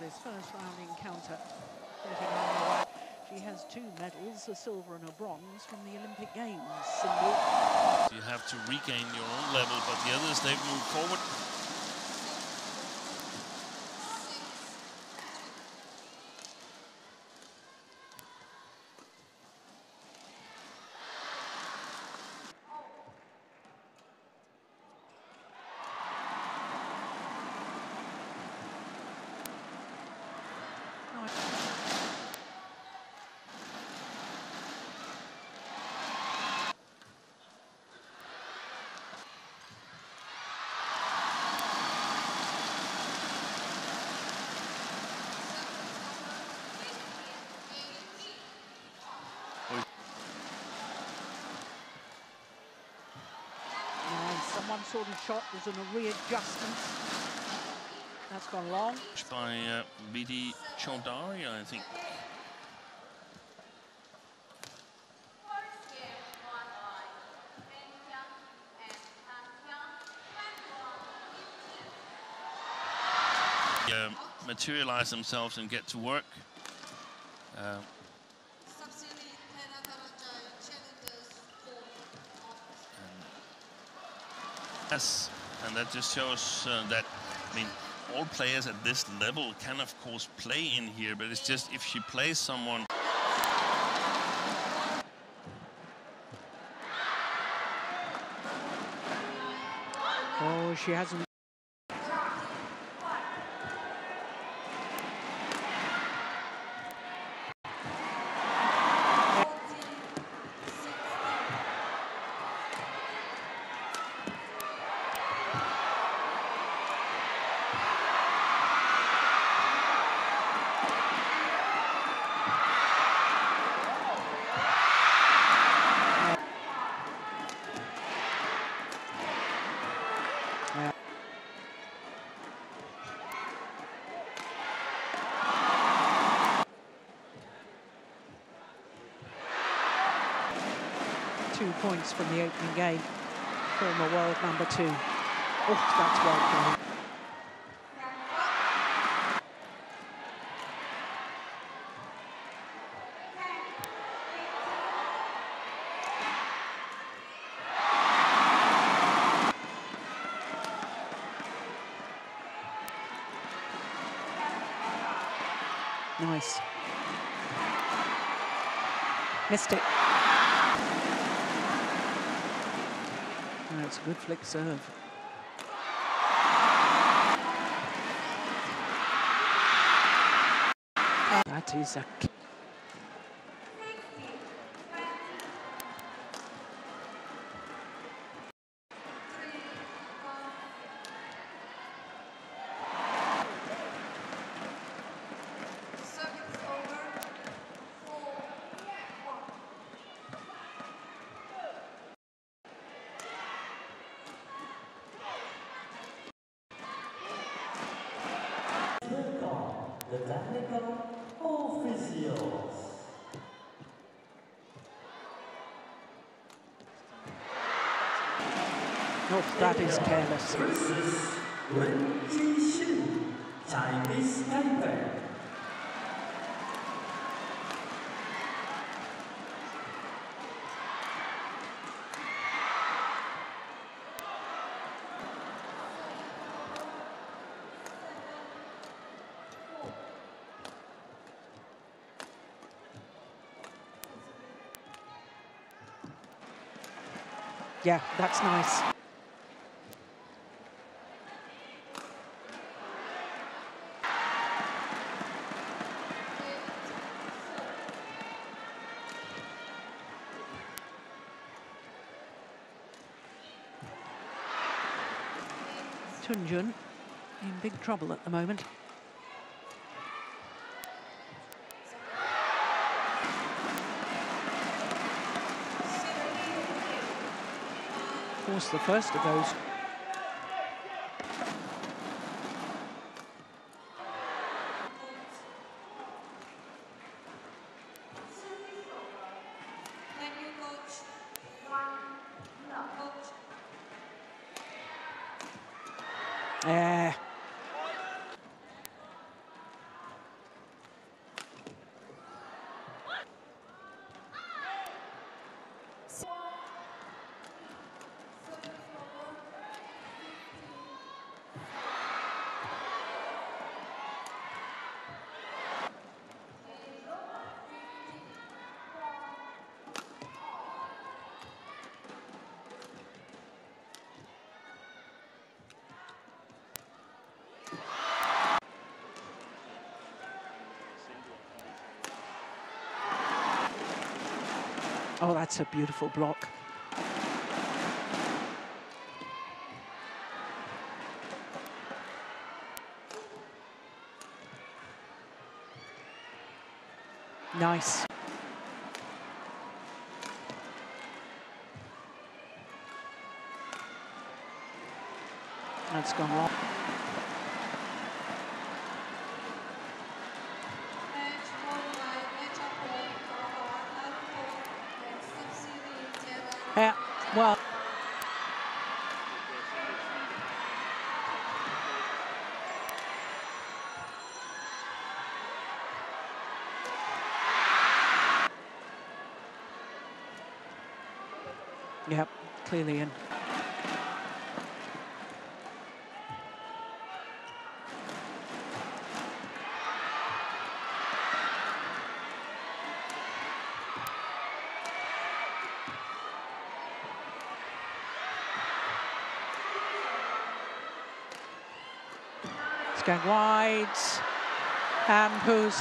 this first round encounter. She has two medals, a silver and a bronze, from the Olympic Games. You have to regain your own level, but the others, they've moved forward. Of shot was in a readjustment. That's gone long. By uh, Vidi Chaudhary, I think. Materialize themselves and get to work. Uh, Yes, and that just shows uh, that, I mean, all players at this level can, of course, play in here, but it's just if she plays someone. Oh, she hasn't. Two points from the opening game. Former world number two. Oh, that's well played. Nice. Missed it. That's a good flick serve. That is a technical officials. Oh, that is careless. versus Wen Jixun, Chinese Taipei. Yeah, that's nice. Tunjung in big trouble at the moment. Course, the first of those. Eh, Oh, that's a beautiful block. Nice. That's gone wrong. Match won by Metapol of Naruto and Sub-Zero Terra. Yeah, well, Yep, clearly in. Going wide. Who's